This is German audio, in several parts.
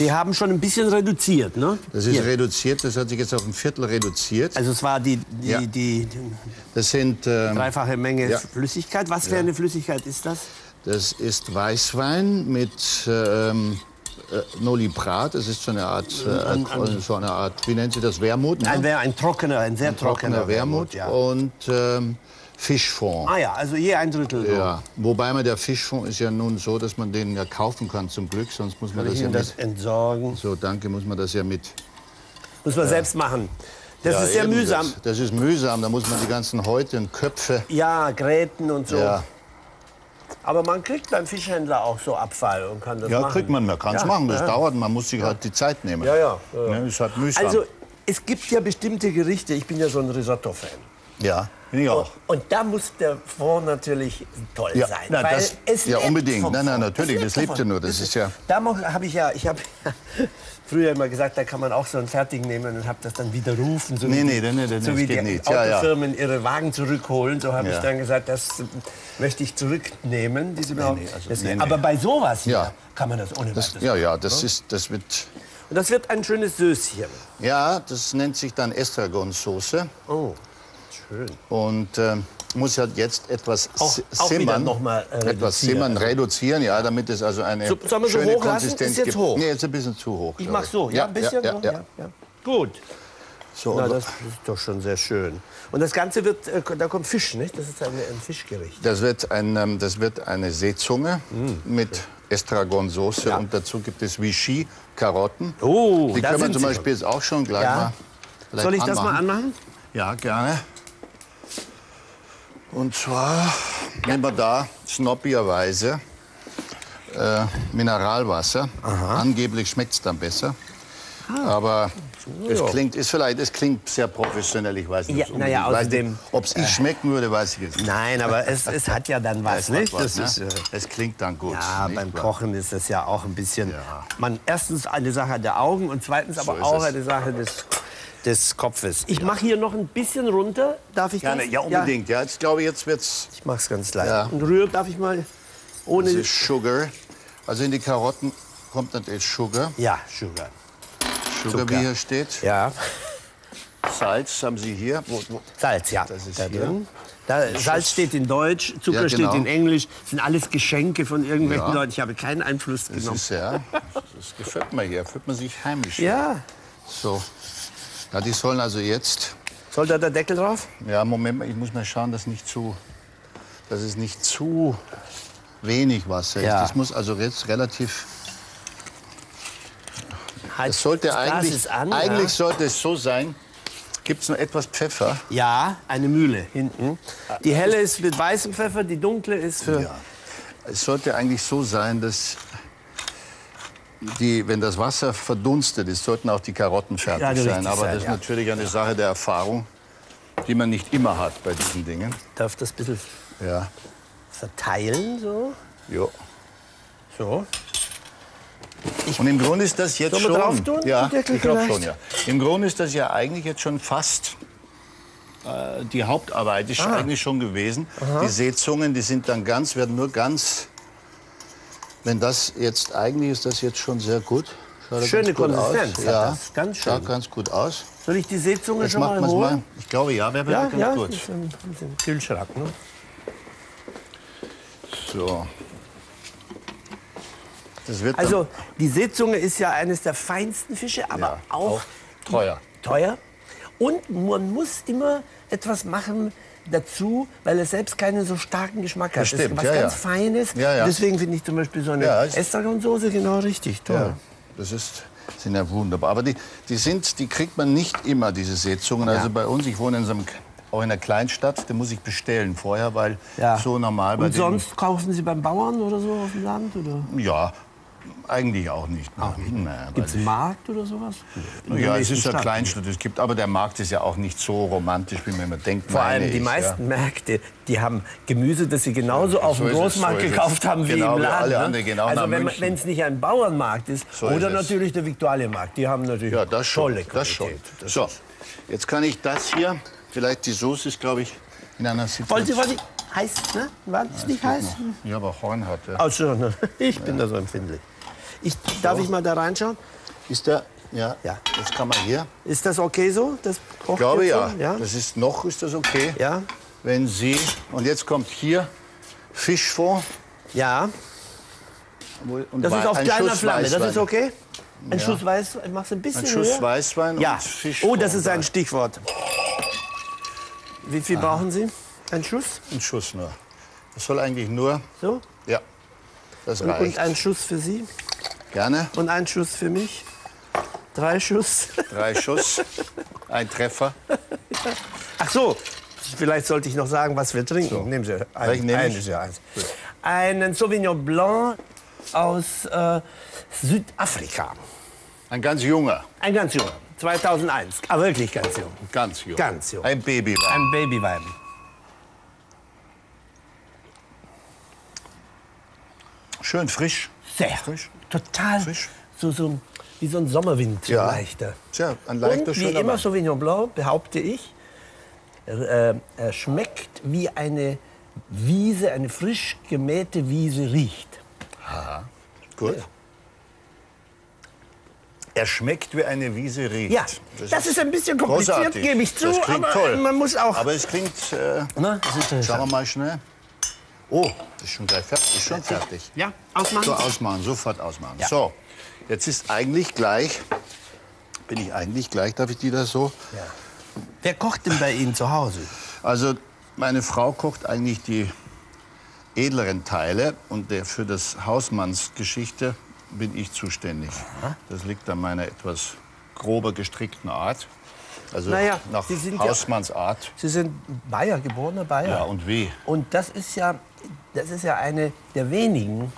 Sie haben schon ein bisschen reduziert, ne? Das ist Hier. reduziert, das hat sich jetzt auf ein Viertel reduziert. Also es war die, die, Ja. die Das sind, ähm, dreifache Menge Ja. Flüssigkeit. Was für eine Flüssigkeit ist das? das ist Weißwein mit ähm, äh, Nolibrat. Das ist so eine Art, äh, so eine Art, wie nennt sie das, Wermut? Ne? Ein, ein trockener, ein sehr trockener Wermut ja. und ähm, Fischfond. Ah ja, also je ein Drittel. so. Ja, wobei man der Fischfond ist ja nun so, dass man den ja kaufen kann zum Glück, sonst muss man Soll das ich ja Ihnen das mit. entsorgen? So, danke, muss man das ja mit. Muss man selbst machen. Das ja, ist sehr mühsam. Das, das ist mühsam, da muss man die ganzen Häute und Köpfe. Ja, Gräten und so. Ja, Aber man kriegt beim Fischhändler auch so Abfall und kann das ja machen. kriegt man, man kann es Ja, machen, das ja. dauert, man muss sich halt die Zeit nehmen. Ja, ja. ja, ja. Ne, ist halt mühsam. Also es gibt ja bestimmte Gerichte. Ich bin ja so ein Risotto-Fan. Ja, bin ich auch. Und da muss der Fond natürlich toll Ja, sein. na, das- ja, unbedingt. Nein, nein, natürlich, Es das lebt ja nur, das ist ja- Da habe ich ja, ich habe früher immer gesagt, da kann man auch so einen fertig nehmen und habe das dann widerrufen. So Nee, wie nee, die, nee, nee, nee, so das wie die nicht. Ja, ja. Autofirmen ihre Wagen zurückholen. So habe ich dann gesagt, das möchte ich zurücknehmen. Diese nee, nee, also, das, nee. Aber bei sowas hier kann man das ohne Das, ja, ja, das, ne? ist, das wird. Und das wird ein schönes Söschen. Ja, das nennt sich dann Estragonsoße Oh, schön. und ähm, muss halt jetzt etwas Auch- auch simmern. noch mal, äh, etwas reduzieren. simmern, reduzieren, ja, damit es also eine So, sollen wir so schöne hoch lassen? Konsistenz Ist jetzt gibt. hoch? Nee, jetzt ein bisschen zu hoch. Ich glaub mach so, ja, ein bisschen Ja, ja, Ja, ja. Gut. So, Na, das ist doch schon sehr schön. Und das Ganze wird, äh, da kommt Fisch, nicht? Das ist ein, ein Fischgericht. das, wird ein, ähm, das wird eine Seezunge mit Estragonsoße Mm. Ja. und dazu gibt es Vichy, Karotten. Oh, Die können wir zum Beispiel jetzt auch schon gleich Ja. mal. Soll ich das mal anmachen. anmachen? Ja, gerne. Und zwar nehmen wir da snobbierweise äh, Mineralwasser. Angeblich schmeckt es dann besser. Ah. Aber es klingt, ist vielleicht, es klingt sehr professionell. Ich weiß nicht, Ja, ob's na ja, unbedingt- weiß außerdem- ob es ich schmecken würde, weiß ich jetzt nicht. Nein, aber es, es hat ja dann was, Es hat nicht? was, Das ne? ist, äh, es klingt dann gut. ja, beim wahr? Kochen ist das ja auch ein bisschen. Ja. Man, erstens eine Sache der Augen und zweitens aber ist auch eine Sache des, des Kopfes. Ich mache hier noch ein bisschen runter. Darf ich Gerne, das? ja, unbedingt. Ja, jetzt glaube ich, jetzt wird's. Ich mache es ganz leicht. Ja. Und rührt darf ich mal ohne. Das ist Sugar. Also in die Karotten kommt natürlich Sugar. ja, Sugar. Sugar, Zucker. wie hier steht. Ja. Salz haben Sie hier. Wo, wo, Salz, ja. Das ist da hier. drin. Da, Salz steht in Deutsch, Zucker Ja, genau. steht in Englisch. Das sind alles Geschenke von irgendwelchen Ja. Leuten. Ich habe keinen Einfluss Das genommen. ist ja, das gefällt mir hier, fühlt man sich heimisch. Ja. So. Ja, die sollen also jetzt, Soll da der Deckel drauf? ja, Moment mal, ich muss mal schauen, dass nicht zu, dass es nicht zu wenig Wasser Ja. ist. Das muss also jetzt relativ, Halt, es sollte das eigentlich, an, eigentlich ja. sollte es so sein, gibt es noch etwas Pfeffer? ja, eine Mühle hinten. Die helle ist mit weißem Pfeffer, die dunkle ist für... Ja. Es sollte eigentlich so sein, dass die, wenn das Wasser verdunstet ist, sollten auch die Karotten fertig Ja, sein. Aber das ist ja. natürlich eine Sache der Erfahrung, die man nicht immer hat bei diesen Dingen. Darf das ein bisschen Ja. verteilen, so? Jo. So. Und im Grunde ist das jetzt schon. drauf tun, Ja, ich glaube schon, ja. Im Grunde ist das ja eigentlich jetzt schon fast äh, die Hauptarbeit ist Ah. eigentlich schon gewesen. Die Seezungen, die sind dann ganz, werden nur ganz. Wenn das jetzt eigentlich ist das jetzt schon sehr gut. Schaut Schöne ganz gut Konsistenz Aus. Ja, das, ganz schön. Schaut ganz gut aus. Soll ich die Seezunge Jetzt schon mal holen? mal. Ich glaube ja, wäre Ja, ganz ja, gut. ist im, im Kühlschrank. Ne? So. Das wird Also die Seezunge ist ja eines der feinsten Fische, aber Ja, auch, auch teuer. teuer. Und man muss immer etwas machen dazu, weil es selbst keinen so starken Geschmack hat. Das ist stimmt, was ja, ganz ja. Feines. Ja. Deswegen finde ich zum Beispiel so eine Ja, ist- Estragonsoße genau richtig. Toll. Das ist, sind ja wunderbar. Aber die, die, sind, die kriegt man nicht immer, diese Seezungen. Also bei uns, ich wohne in so einem, auch in einer Kleinstadt, da muss ich bestellen vorher, weil Ja. so normal bei Und sonst kaufen Sie beim Bauern oder so auf dem Land? Oder? Ja, eigentlich auch nicht. Auch nicht. Nee, Gibt es einen Markt oder sowas? In ja, es ist Stadt. Kleinstadt. Es gibt, aber der Markt ist ja auch nicht so romantisch, wie man immer denkt. Vor allem die ich, meisten Märkte, die haben Gemüse, das sie genauso auf so dem ist es, Großmarkt so gekauft haben wie Genau, im wie Laden. alle ne? anderen, genau, also wenn es nicht ein Bauernmarkt ist So oder ist natürlich der Viktualienmarkt, die haben natürlich Ja, das schon. tolle das schon. Qualität. Das So, ist- jetzt kann ich das hier, vielleicht die Soße ist, glaube ich, in einer Situation... Wollen Sie, wollen Sie, heiß, ne? War es nicht heiß? Ja, aber Horn hat, ja. Ach so, ne? Ich bin da so empfindlich. Ich, darf ich mal da reinschauen? Ist der, ja, Ja. das kann man hier. Ist das okay so? Das Ich glaube jetzt ja. ja. Das ist noch, ist das okay? Ja. Wenn Sie, und jetzt kommt hier Fischfond. Ja. Und Das ist auf ein kleiner Schuss Flamme. Das Weißwein. ist okay? Ein Schuss Weißwein. Machst du ein bisschen Ein Schuss höher? Weißwein Ja. und Fischfond. Oh, das ist ein Stichwort. Wie viel brauchen Sie? Ein Schuss? Ein Schuss nur. Das soll eigentlich nur, So? ja, das Und, reicht. und ein Schuss für Sie? Gerne. Und ein Schuss für mich? Drei Schuss? Drei Schuss, ein Treffer. Ach so, vielleicht sollte ich noch sagen, was wir trinken. Nehmen Sie ein, Welchen nehme einen, ja, eins. Einen Sauvignon Blanc aus äh, Südafrika. Ein ganz junger, Ein ganz junger, 2001. Aber wirklich ganz jung. ganz jung. Ganz jung. Ein Babywein. Ein Babywein. Schön frisch. Sehr. Frisch. Total. Frisch. So, so wie so ein Sommerwind. so Ja. leichter. Tja, ein leichter, Und wie immer. Sauvignon Blanc, behaupte ich, äh, er schmeckt wie eine Wiese, eine frisch gemähte Wiese riecht. Gut. Er schmeckt wie eine Wiese riecht. Ja, das, ist ein bisschen kompliziert, großartig. gebe ich zu, Das klingt aber toll. man muss auch... Aber es klingt, äh, Na, das ist schauen wir mal schnell. Oh, ist schon gleich fertig. Ist schon fertig. Ja, ausmachen? So ausmachen, sofort ausmachen. Ja. So, jetzt ist eigentlich gleich, bin ich eigentlich gleich, darf ich die da so? Wer kocht denn bei Ihnen zu Hause? Also meine Frau kocht eigentlich die edleren Teile und der, für das Hausmannsgeschichte bin ich zuständig. Das liegt an meiner etwas grober gestrickten Art. Also Naja, nach sind ja- Hausmannsart. Sie sind Bayer, geborener Bayer. Ja, und wie? Und das ist ja, das ist ja eine der wenigen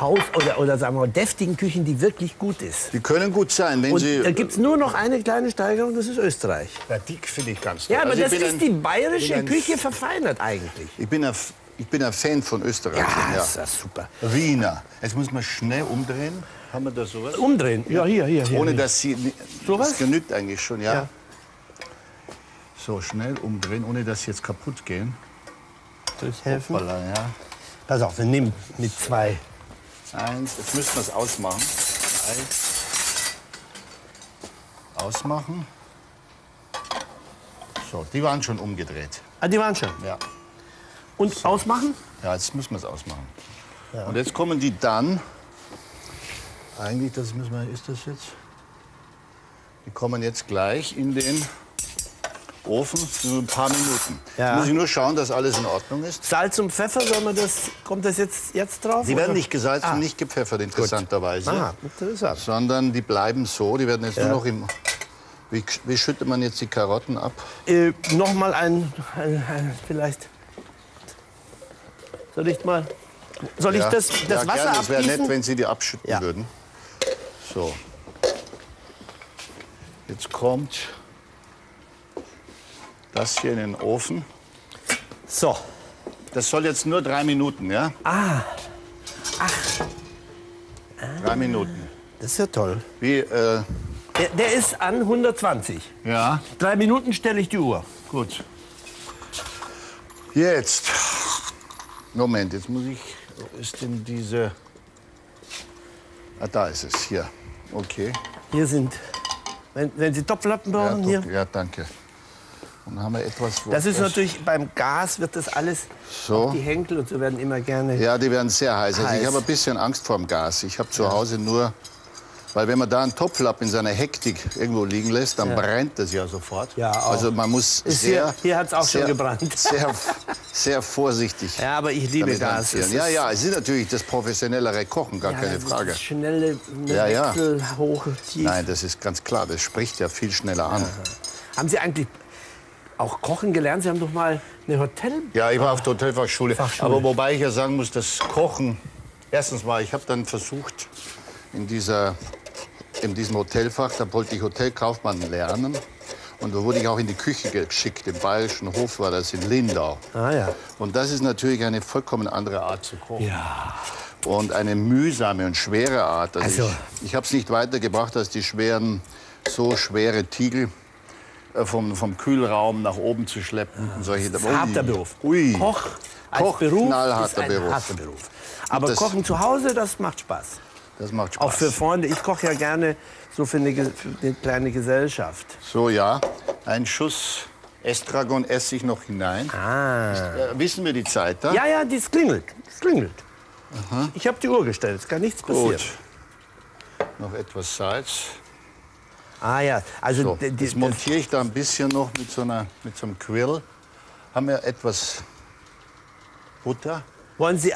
Haus- oder, oder sagen wir mal, deftigen Küchen, die wirklich gut ist. Die können gut sein, wenn Und sie... da gibt es nur noch eine kleine Steigerung, das ist Österreich. ja, dick finde ich ganz toll. Ja, aber Also das ist ein- die bayerische ein- Küche verfeinert eigentlich. Ich bin ein, ich bin ein Fan von Österreich. Ja, ist das super. Wiener. Jetzt muss man schnell umdrehen. Haben wir da sowas? Umdrehen. Ja, hier, hier, hier. Ohne hier. dass sie. Sowas? Das genügt eigentlich schon, ja. Ja. So, schnell umdrehen, ohne dass sie jetzt kaputt gehen. Helfen. Hoppala, ja. Pass auf, wir nehmen mit zwei. Eins, jetzt müssen wir es ausmachen. Drei. Ausmachen. So, die waren schon umgedreht. Ah, die waren schon. Ja. Und ausmachen? Ja, jetzt müssen wir es ausmachen. Und jetzt kommen die dann. Eigentlich, das müssen wir. Ist das jetzt? Die kommen jetzt gleich in den Ofen für ein paar Minuten. Ja. Muss ich nur schauen, dass alles in Ordnung ist. Salz und Pfeffer, soll man das, kommt das jetzt, jetzt drauf? Die werden oder? nicht gesalzen, Ah. nicht gepfeffert, interessanterweise. Aha, interessant. Sondern die bleiben so. Die werden jetzt nur noch im. Wie, wie schüttet man jetzt die Karotten ab? Äh, noch mal ein, ein, ein, vielleicht. Soll ich mal, soll ich Ja. das, das ja, Wasser gerne. Es wäre abgießen? nett, wenn Sie die abschütten Ja. würden. So. Jetzt kommt das hier in den Ofen. So, Das soll jetzt nur drei Minuten, ja? Ah. Drei Minuten. das ist ja toll. Wie, äh, Der, der ist an 120. ja, Drei Minuten stelle ich die Uhr. gut. Jetzt. Moment, jetzt muss ich. Wo ist denn diese. Ah, da ist es, hier. Okay. Hier sind, wenn, wenn Sie Topflappen Ja, brauchen, hier. doch, ja danke. Und haben wir etwas. Das ist natürlich, beim Gas wird das alles, So. auch die Henkel und so werden immer gerne. Ja, die werden sehr heiß. Also Heiß. ich habe ein bisschen Angst vor dem Gas. Ich habe zu Hause nur, weil wenn man da einen Topflappen in seiner Hektik irgendwo liegen lässt, dann brennt das ja sofort. Ja, auch. Also man muss Ist sehr, hier- hier hat's auch schon sehr, gebrannt. Sehr, sehr vorsichtig. Ja, aber ich liebe Gas. Es Ja, ja, es ist natürlich das professionellere Kochen, gar Ja, keine Frage. das Schnelle ne, Ja, ja. Wechsel, hoch, tief. Nein, das ist ganz klar. Das spricht ja viel schneller an. Haben Sie eigentlich auch kochen gelernt? Sie haben doch mal eine Hotel... Ja, ich war auf der Hotelfachschule. Fachschule. Aber wobei ich ja sagen muss, das Kochen. Erstens mal, ich habe dann versucht, in, dieser, in diesem Hotelfach, da wollte ich Hotelkaufmann lernen. Und da wurde ich auch in die Küche geschickt. Im Bayerischen Hof war das in Lindau. Ah ja. Und das ist natürlich eine vollkommen andere Art zu kochen. Ja. Und eine mühsame und schwere Art. Also, Also- ich, ich habe es nicht weitergebracht, als die schweren, so schwere Tiegel vom, vom Kühlraum nach oben zu schleppen. Und solche. Das ist ein harter Beruf. Ui. Koch als Koch, Beruf ist ein Beruf. harter Beruf. Aber das- Kochen zu Hause, das macht Spaß. Das macht Spaß. Auch für Freunde. Ich koche ja gerne so für eine, für eine kleine Gesellschaft. So, ja. Ein Schuss Estragon-Essig noch hinein. Ah. Äh, wissen wir die Zeit da? Ja, ja, das klingelt. Das klingelt. Ich habe die Uhr gestellt. Es kann nichts passieren. Gut. Noch etwas Salz. Ah ja, also So, das montiere ich da ein bisschen noch mit so, einer, mit so einem Quill. Haben wir etwas Butter? wollen Sie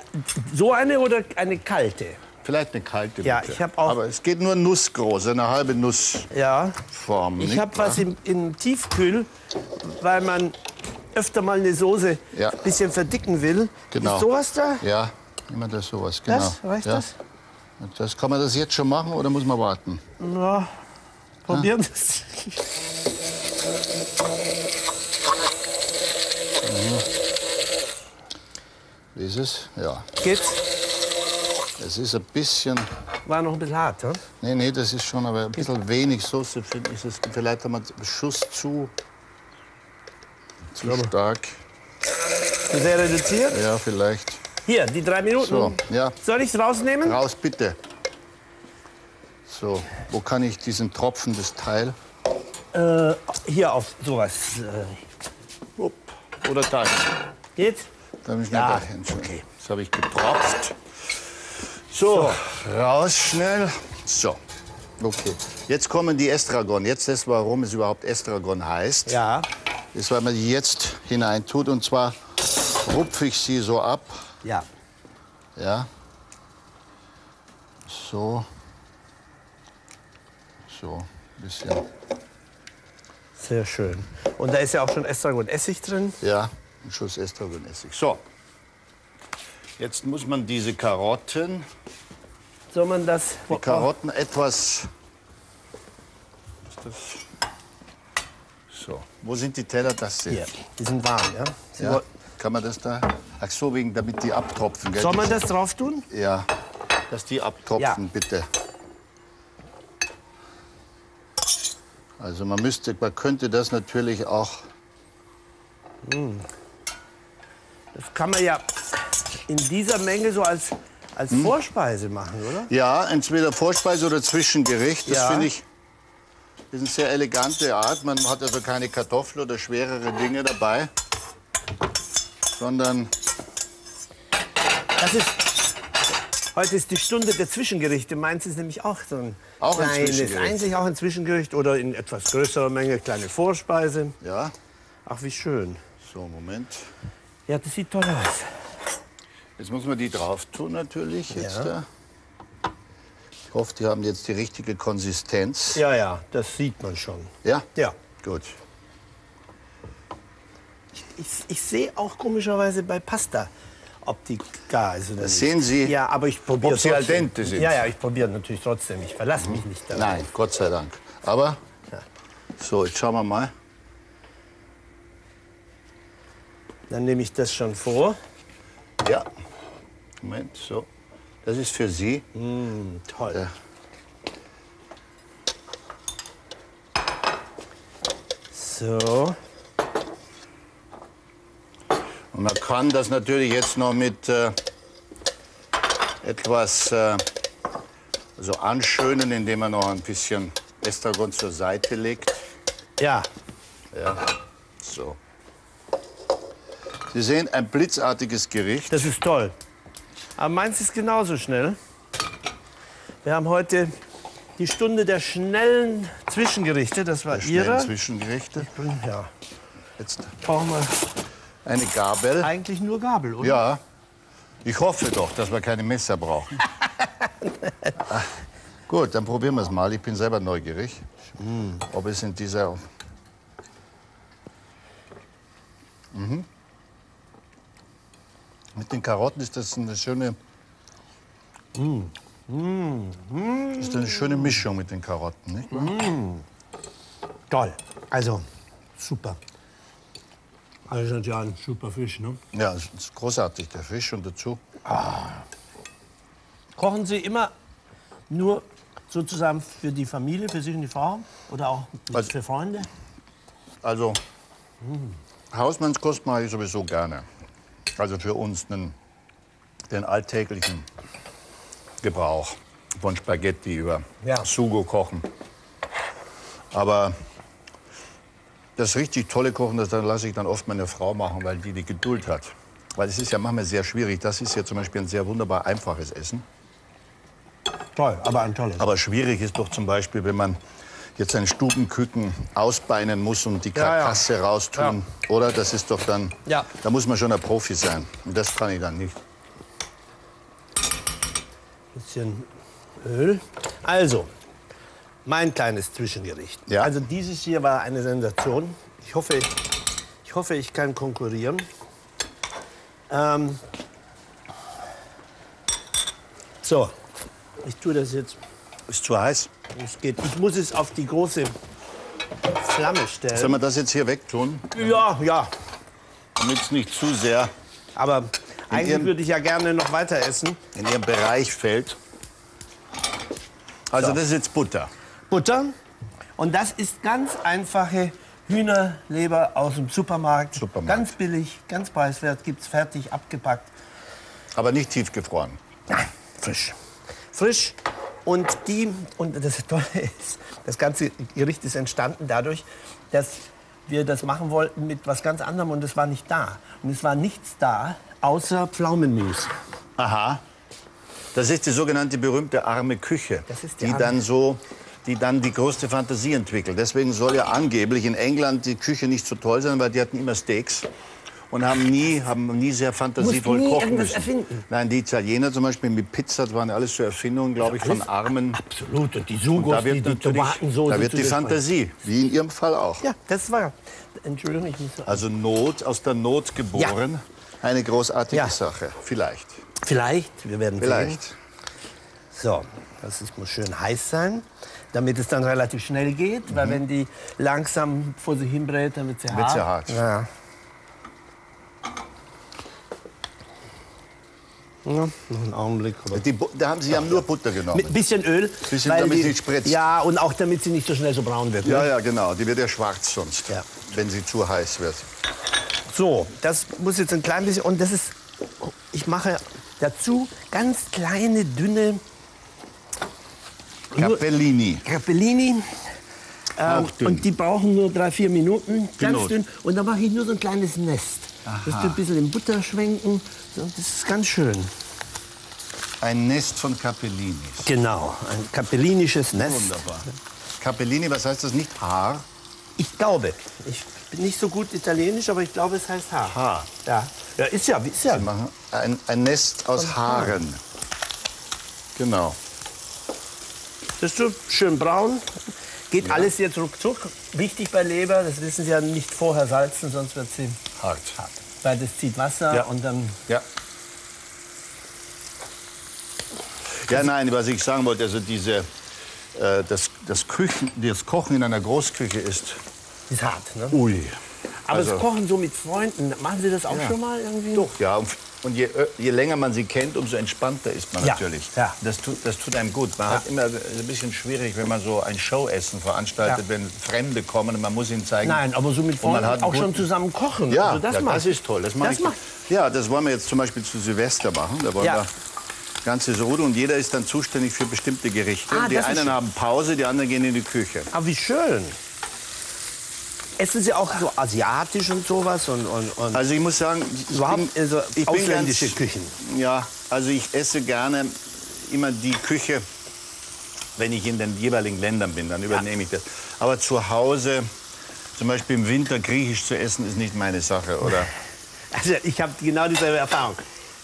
so eine oder eine kalte? Vielleicht eine kalte Ja, ich hab auch- Aber es geht nur nussgroß, eine halbe Nussform. Ja. Ich habe was im, im Tiefkühl, weil man öfter mal eine Soße Ja. ein bisschen verdicken will. Genau. Ist sowas da? Ja, immer das sowas, genau. Das? Reicht ja. das? Das? Kann man das jetzt schon machen oder muss man warten? Ja. Probieren Sie es. Wie ist es? Ja. Geht's? Es ist ein bisschen. War noch ein bisschen hart, ne? Nee, nee, das ist schon aber ein bisschen wenig Soße, finde ich. Es- Vielleicht haben wir einen Schuss zu. Zu stark. Sehr reduziert. Ja, vielleicht. Hier, die drei Minuten. So, ja. Soll ich es rausnehmen? Raus, bitte. So, wo kann ich diesen Tropfen, das Teil? Äh, hier auf sowas. Äh. Oder da. geht? Da muss ich Ja, nicht dahin. okay. Das habe ich getropft. So, raus schnell. So, okay. Jetzt kommen die Estragon. Jetzt das, warum es überhaupt Estragon heißt. Ja. ist, weil man die jetzt hineintut. Und zwar rupfe ich sie so ab. Ja. Ja. So. So, ein bisschen. Sehr schön. Und da ist ja auch schon Estragon und Essig drin. Ja, ein Schuss Estragonessig. So. Jetzt muss man diese Karotten, Soll man das? die Karotten etwas. Was ist das? So. Wo sind die Teller? Das sind. Hier, die sind warm, ja? Sie Ja. Kann man das da? Ach so, wegen, damit die abtropfen. Gell? Soll man das drauf tun? Ja. Dass die abtropfen, Ja. bitte. Also man müsste, man könnte das natürlich auch. Das kann man ja in dieser Menge so als, als Hm? Vorspeise machen, oder? Ja, entweder Vorspeise oder Zwischengericht. Das Ja. finde ich ist eine sehr elegante Art. Man hat also keine Kartoffeln oder schwerere Dinge dabei, sondern Das ist. Heute ist die Stunde der Zwischengerichte. Meins ist nämlich auch so ein Auch ein kleines, Zwischengericht. eigentlich auch ein Zwischengericht oder in etwas größerer Menge kleine Vorspeise. ja. Ach, wie schön. So Moment. Ja, das sieht toll aus. Jetzt muss man die drauf tun natürlich. Jetzt Ja. da. Ich hoffe, die haben jetzt die richtige Konsistenz. Ja, ja, das sieht man schon. Ja? Ja. Gut. Ich, ich sehe auch komischerweise bei Pasta, ob die gar ist oder nicht. sehen Sie, Ja, aber ich probiere ob sie al dente sind. Ja, ja, ich probiere natürlich trotzdem. Ich verlasse mich nicht darauf. Nein, Gott sei Dank. Aber, so, jetzt schauen wir mal. Dann nehme ich das schon vor. Ja. Moment, so. Das ist für Sie. Toll. Ja. So. Und man kann das natürlich jetzt noch mit äh, etwas äh, so anschönen, indem man noch ein bisschen Estragon zur Seite legt. Ja, Ja. So. Sie sehen, ein blitzartiges Gericht. das ist toll. Aber meins ist genauso schnell. Wir haben heute die Stunde der schnellen Zwischengerichte. Das war Schnellen Ihre. Zwischengerichte. Ja. Jetzt Brauchen wir eine Gabel. eigentlich nur Gabel, oder? Ja. Ich hoffe doch, dass wir keine Messer brauchen. Ah, Gut, dann probieren wir es mal. Ich bin selber neugierig, ob es in dieser. Mhm. Mit den Karotten ist das eine schöne. Ist eine schöne Mischung mit den Karotten, nicht? Toll. Also, super. Also, das ist ja ein super Fisch, ne? Ja, es ist großartig, der Fisch und dazu. Kochen Sie immer nur sozusagen für die Familie, für sich und die Frau? Oder auch Also- für Freunde? Also, Hausmannskost mache ich sowieso gerne. Also für uns den, den alltäglichen Gebrauch von Spaghetti über Ja. Sugo kochen. Aber das richtig tolle Kochen, das lasse ich dann oft meine Frau machen, weil die die Geduld hat. Weil es ist ja manchmal sehr schwierig. Das ist ja zum Beispiel ein sehr wunderbar einfaches Essen. Toll, aber ein tolles. Aber schwierig ist doch zum Beispiel, wenn man jetzt ein Stubenküken ausbeinen muss und die Ja, ja. Karkasse raustun. Oder? Das ist doch dann, Ja. da muss man schon ein Profi sein. Und das kann ich dann nicht. bisschen Öl. Also, mein kleines Zwischengericht. Ja. Also dieses hier war eine Sensation. Ich hoffe, ich hoffe, ich kann konkurrieren. Ähm, so, ich tue das jetzt. Ist zu heiß. Es geht. Ich muss es auf die große Flamme stellen. Sollen wir das jetzt hier wegtun, Ja, ja. damit es nicht zu sehr Aber eigentlich Ihrem- würde ich ja gerne noch weiter essen. in Ihren Bereich fällt? Also So. das ist jetzt Butter. Butter. Und das ist ganz einfache Hühnerleber aus dem Supermarkt. Supermarkt. Ganz billig, ganz preiswert, gibt's fertig abgepackt. Aber nicht tiefgefroren. Nein, frisch. Frisch. Und die, und das Tolle ist, das ganze Gericht ist entstanden dadurch, dass wir das machen wollten mit was ganz anderem und es war nicht da. Und es war nichts da, außer Pflaumenmus. Aha. Das ist die sogenannte berühmte arme Küche, die die arme- dann so, die dann die größte Fantasie entwickelt. Deswegen soll ja angeblich in England die Küche nicht so toll sein, weil die hatten immer Steaks und haben nie, haben nie sehr fantasievoll nie kochen müssen. erfinden. Nein, die Italiener zum Beispiel mit Pizza, das waren alles so Erfindungen, glaube ich, von armen. Absolut. Und die Und Sugos, da die, wird die natürlich, Tomatensoße. da wird die Fantasie, wie in Ihrem Fall auch. Ja, das war. Entschuldigung, ich muss. Also Not, aus der Not geboren, eine großartige Ja. Sache. Vielleicht. Vielleicht, wir werden sehen. Vielleicht. So, das ist, muss schön heiß sein, damit es dann relativ schnell geht. Weil wenn die langsam vor sich hin brät, dann wird sie Mhm. Wird hart. sie hart. Ja. Ja, noch einen Augenblick. Die, da haben Sie haben nur Butter genommen. mit bisschen Öl. Bisschen, damit die, sie spritzt. Ja, und auch damit sie nicht so schnell so braun wird. ne? Ja, ja, genau. Die wird ja schwarz sonst, Ja. wenn sie zu heiß wird. So, das muss jetzt ein klein bisschen. Und das ist. Ich mache dazu ganz kleine, dünne Cappellini. Grappellini. Ähm, und die brauchen nur drei, vier Minuten, ganz Genau. dünn. Und dann mache ich nur so ein kleines Nest. Das ein bisschen in Butter schwenken. Das ist ganz schön. Ein Nest von Cappellinis. Genau, ein kapellinisches Nest. Wunderbar. Cappellini, was heißt das? Nicht Haar? Ich glaube, ich bin nicht so gut italienisch, aber ich glaube, es heißt Haar. Haar. Ja, ja ist ja, ist ja. Sie machen ein, ein Nest aus Haaren. Genau. Das ist schön braun. Geht alles jetzt ruckzuck. Wichtig bei Leber, das wissen Sie ja nicht vorher salzen, sonst wird sie Hart. hart. Weil das zieht Wasser Ja. und dann Ja. Ja, nein, was ich sagen wollte, also diese, äh, das, das, Küchen, das Kochen in einer Großküche ist, ist hart. Ne? ui. Aber Also- das Kochen so mit Freunden, machen Sie das auch Ja. schon mal irgendwie? Doch, ja. Und, je, je länger man sie kennt, umso entspannter ist man Ja, natürlich. ja. Das, tut, das tut einem gut. Man hat immer es ist ein bisschen schwierig, wenn man so ein Showessen veranstaltet, Ja. wenn Fremde kommen und man muss ihnen zeigen. Nein, aber so mit Freunden hat auch schon zusammen kochen. Ja, also das, ja, das ist toll. Das, Das ich. macht- Ja, das wollen wir jetzt zum Beispiel zu Silvester machen. Da wollen Ja. wir ganze Rudel und jeder ist dann zuständig für bestimmte Gerichte. Ah, die einen haben Pause, die anderen gehen in die Küche. Ah, wie schön. Essen Sie auch so asiatisch und sowas? Und, und, und Also ich muss sagen, ich Überhaupt, bin, also ich ausländische ganz, Küchen. Ja, also ich esse gerne immer die Küche, wenn ich in den jeweiligen Ländern bin, dann übernehme ich das. Aber zu Hause, zum Beispiel im Winter griechisch zu essen, ist nicht meine Sache, oder? also ich habe genau dieselbe Erfahrung.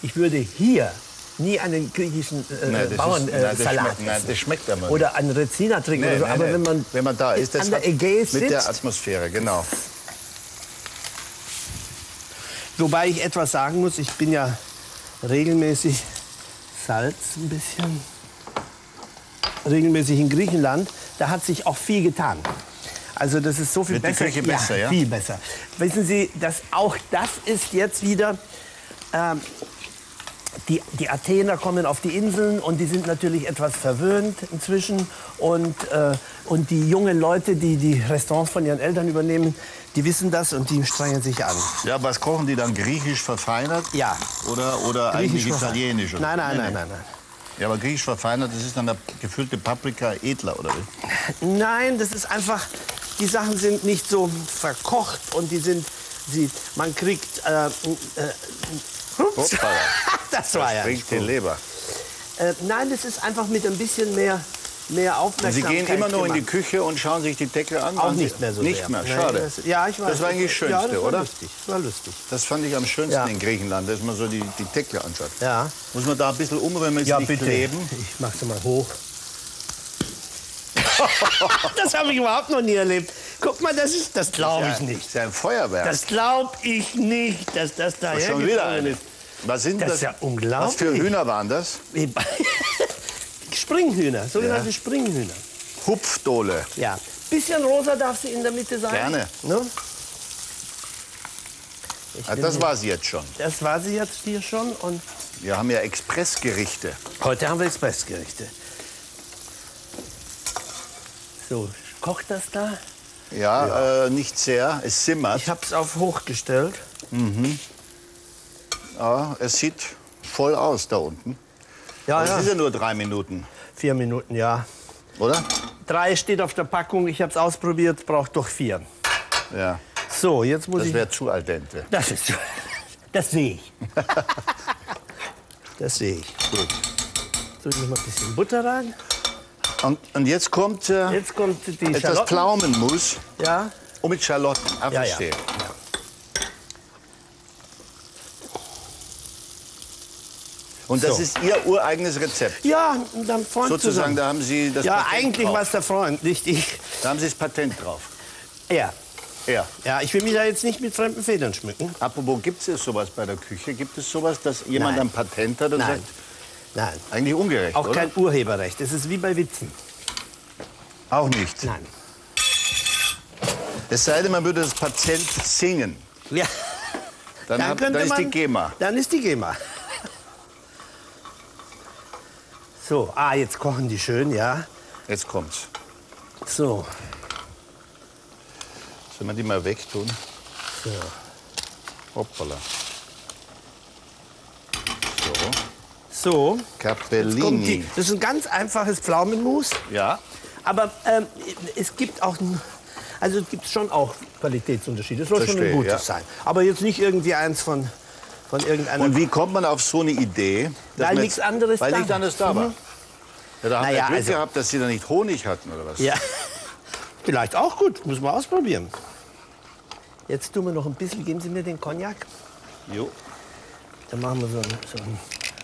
Ich würde hier nie einen griechischen äh, Nein, das ist- Bauernsalat äh, nein, das schmeckt aber nicht. Oder einen Rezina trinken oder so. Nee, Aber nee, wenn man, wenn man da ist, das an der Ägäis mit der Atmosphäre, genau. Wobei ich etwas sagen muss, ich bin ja regelmäßig Salz ein bisschen, regelmäßig in Griechenland. Da hat sich auch viel getan. Also das ist so viel Wird die besser. Küche besser, ja? Viel besser. Wissen Sie, dass auch das ist jetzt wieder ähm, die, die Athener kommen auf die Inseln und die sind natürlich etwas verwöhnt inzwischen. Und, äh, und die jungen Leute, die die Restaurants von ihren Eltern übernehmen, die wissen das und die strengen sich an. Ja, was kochen die dann? Griechisch verfeinert? Ja. Oder, oder eigentlich Griechisch italienisch? Oder? Nein, nein, nein, nein, nein. Ja, aber griechisch verfeinert, das ist dann der gefüllte Paprika edler, oder wie? Nein, das ist einfach, die Sachen sind nicht so verkocht und die sind, sie, man kriegt, äh, äh, ups. Hoppala. das war ja Bringt gut. Leber. äh, Nein, das ist einfach mit ein bisschen mehr, mehr Und Sie Aufmerksamkeit gehen immer nur in die. Küche und schauen sich die Deckel an? Auch nicht mehr so Nicht sehr. mehr, Nein, schade. das, ja, ich weiß. Das war eigentlich das ja, Schönste, das war oder? Lustig, das war lustig. Das fand ich am schönsten Ja. in Griechenland, dass man so die, die Deckel anschaut. Ja. Muss man da ein bisschen umrühren, wenn Ja, nicht bitte. kleben? Ich mach sie mal hoch. das habe ich überhaupt noch nie erlebt. Guck mal, das ist, das glaube ich Ja, nicht. Das ist ja ein Feuerwerk. Das glaube ich nicht, dass das da Schon wieder eine. ist. Was sind Das das? ist ja unglaublich. Was für Hühner waren das? Springhühner, sogenannte Springhühner. Hupfdohle. Ja. Bisschen rosa darf sie in der Mitte sein. Gerne. Ne? Ah, das war sie jetzt schon. Das war sie jetzt hier schon. Und Wir haben ja Expressgerichte. heute haben wir Expressgerichte. So, kocht das da? Ja, Äh, nicht sehr. Es simmert. Ich habe es auf hoch gestellt. Ja, es sieht voll aus da unten. Ja, Das ja. ist ja nur drei Minuten, Vier Minuten, ja. oder? Drei steht auf der Packung. Ich habe es ausprobiert, braucht doch vier. Ja. So, jetzt muss Das ich. wäre zu al dente. Das ist. Das sehe ich. Das sehe ich. Gut. So, ich noch mal ein bisschen Butter rein. Und, und jetzt kommt äh, Jetzt kommt die etwas Schalotten. Pflaumenmus Ja, und mit Schalotten. Ah, ja, ja. verstehe. Und das So. ist Ihr ureigenes Rezept. Ja, dann Freund Sozusagen, zusammen. da haben Sie das Ja, Patent eigentlich drauf. war es der Freund, nicht ich. Da haben Sie das Patent drauf. Ja. Ja. Ja, ich will mich da jetzt nicht mit fremden Federn schmücken. Apropos, gibt es sowas bei der Küche? Gibt es sowas, dass jemand Nein. ein Patent hat und Nein. sagt, Nein. eigentlich ungerecht, Auch oder? kein Urheberrecht. Das ist wie bei Witzen. Auch nicht. Nein. Es sei denn, man würde das Patent singen. Ja. Dann, hab, könnte dann ist die GEMA. Dann ist die GEMA. So, ah, jetzt kochen die schön, ja. Jetzt kommt's. So, Sollen wir die mal wegtun? so. Hoppala. So. So, Cappellini. das ist ein ganz einfaches Pflaumenmus. Ja. Aber ähm, es gibt auch, also es gibt schon auch Qualitätsunterschiede. Es soll schon ein Verstehe, gutes ja. sein. Aber jetzt nicht irgendwie eins von, von irgendeiner. Und wie kommt man auf so eine Idee? Weil nichts anderes Weil da nichts war. anderes da war. Mhm. Ja, da haben Naja, wir Glück also- gehabt, dass sie da nicht Honig hatten, oder was? Ja, vielleicht auch gut. Muss man ausprobieren. Jetzt tun wir noch ein bisschen, geben Sie mir den Cognac. Jo. Dann machen wir so so einen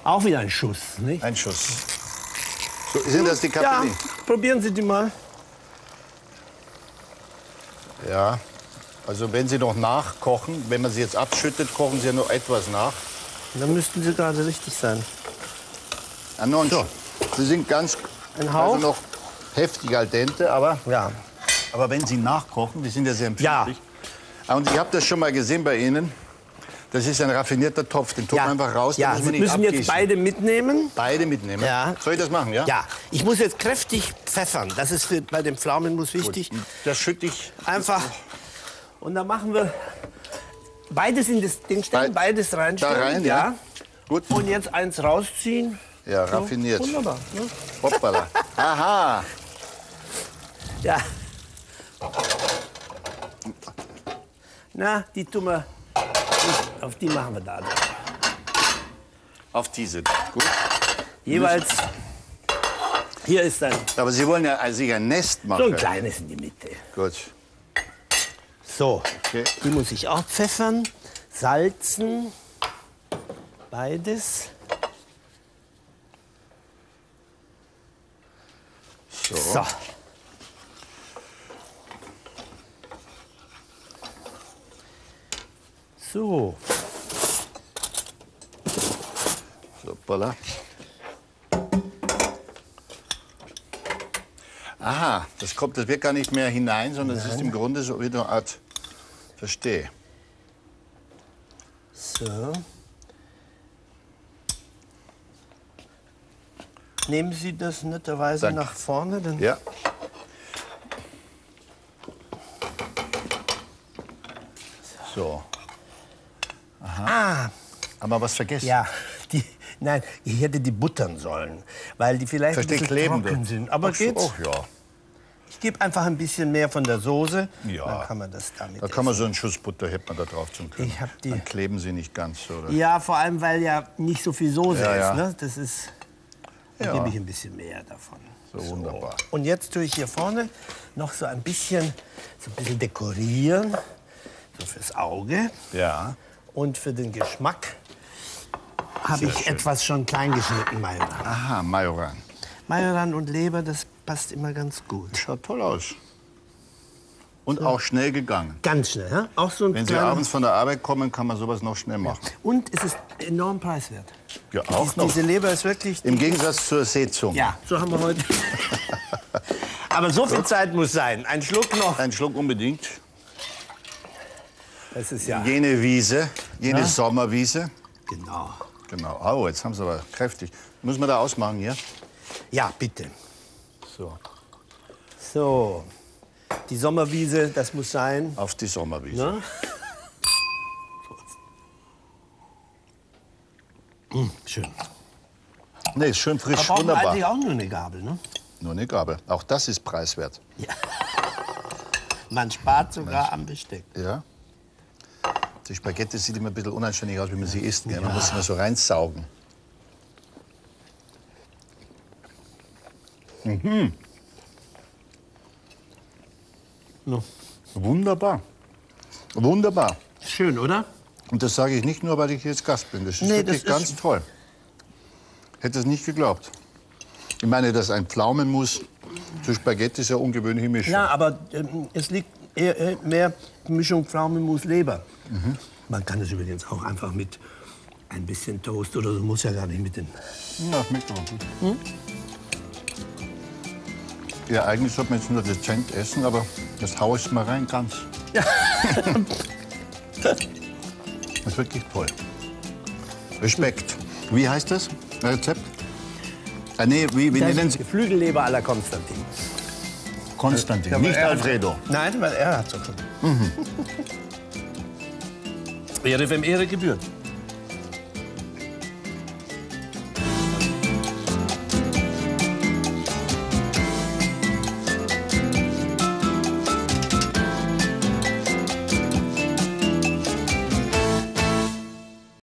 auch wieder einen Schuss, nicht? Ein Schuss. So, sind das die Ja, Cappellini? probieren Sie die mal. Ja. Also wenn Sie noch nachkochen, wenn man sie jetzt abschüttet, kochen Sie ja nur etwas nach. Dann müssten sie gerade richtig sein. Ah, noch ein So. Sie sind ganz Ein Hauch. also noch heftig al dente, aber, Ja. aber wenn Sie nachkochen, die sind ja sehr empfindlich. Ah, Und ich habe das schon mal gesehen bei Ihnen. Das ist ein raffinierter Topf, den tut ja. man einfach raus, Ja, Sie nicht müssen jetzt beide mitnehmen. Beide mitnehmen? Ja. Soll ich das machen, ja? Ja, ich muss jetzt kräftig pfeffern. Das ist für, bei dem Pflaumenmus wichtig. Das schütte ich. Einfach. Und dann machen wir beides in das, den Stellen, Bei- beides reinstellen. Da rein, ja. Gut. Und jetzt eins rausziehen. Ja, So, raffiniert. Wunderbar. Ne? Hoppala. Aha. Ja. Na, die tun wir. Die- Auf die machen wir da. Auf diese. Gut. Jeweils. Hier ist ein, Aber Sie wollen ja sich ein Nest machen. so ein kleines in die Mitte. Gut. So, Okay. die muss ich auch pfeffern, salzen, beides. So. So. So, Hoppala. Aha, das kommt, das wird gar nicht mehr hinein, sondern es ist im Grunde so wie eine Art. Verstehe. so. Nehmen Sie das netterweise Danke. nach vorne. Dann Ja. So. Ah, Haben wir was vergessen? ja. Die, nein, ich hätte die buttern sollen, weil die vielleicht Verstehe ein bisschen kleben. trocken sind. Aber Ach so, geht's? ach ja. Ich gebe einfach ein bisschen mehr von der Soße. Ja. Dann kann man das damit Da kann man so einen Schuss Butter hätte man da drauf tun können. Ich hab die- Dann kleben sie nicht ganz, oder? Ja, vor allem, weil ja nicht so viel Soße Ja, ja. ist. Ne? Das ist. Da gebe ich ein bisschen mehr davon. So, wunderbar. Und jetzt tue ich hier vorne noch so ein bisschen, so ein bisschen dekorieren. So fürs Auge. Ja. Und für den Geschmack habe ich schön. etwas schon klein geschnitten, Majoran. Aha, Majoran. Majoran und Leber, das passt immer ganz gut. Schaut toll aus. Und auch schnell gegangen. Ganz schnell, ja? Auch so ein Wenn Sie abends von der Arbeit kommen, kann man sowas noch schnell machen. Und es ist enorm preiswert. Ja, auch Dies, noch. Diese Leber ist wirklich... Im Gegensatz zur Seezunge. Ja, so haben wir heute. Aber so viel Zeit muss sein. Ein Schluck noch. Ein Schluck unbedingt. Das ist ja... Jene Wiese, jene Ja. Sommerwiese. Genau. Genau. Oh, jetzt haben Sie aber kräftig. Müssen wir da ausmachen hier? Ja, bitte. So. So. Die Sommerwiese, das muss sein. Auf die Sommerwiese. Ne? Mm, schön. Nee, ist schön frisch, man wunderbar. eigentlich auch nur eine Gabel, ne? Nur eine Gabel. Auch das ist preiswert. Man spart sogar am Besteck. Ja. Die Spaghetti sieht immer ein bisschen unanständig aus, wie man sie isst. Gell? Man muss immer so reinsaugen. No. Wunderbar. Wunderbar. Schön, oder? Und das sage ich nicht nur, weil ich jetzt Gast bin. Das ist Nee, wirklich das ist- ganz toll. Hätte es nicht geglaubt. Ich meine, dass ein Pflaumenmus zu Spaghetti ist ja ungewöhnliche Mischung. Ja, aber ähm, es liegt eher, mehr Mischung Pflaumenmus Leber. Mhm. Man kann es übrigens auch einfach mit ein bisschen Toast oder so, muss ja gar nicht mit den. Ja, schmeckt aber gut. Ja, eigentlich sollte man jetzt nur dezent essen, aber das haue ich mal rein ganz. das ist wirklich toll. Respekt. Wie heißt das Rezept? Ah, nee, wie, wie nennen Sie? Geflügelleber à la Konstantin. Konstantin, Ja, nicht Alfredo. Nein, weil er hat so schon. Ehre, wem Ehre gebührt.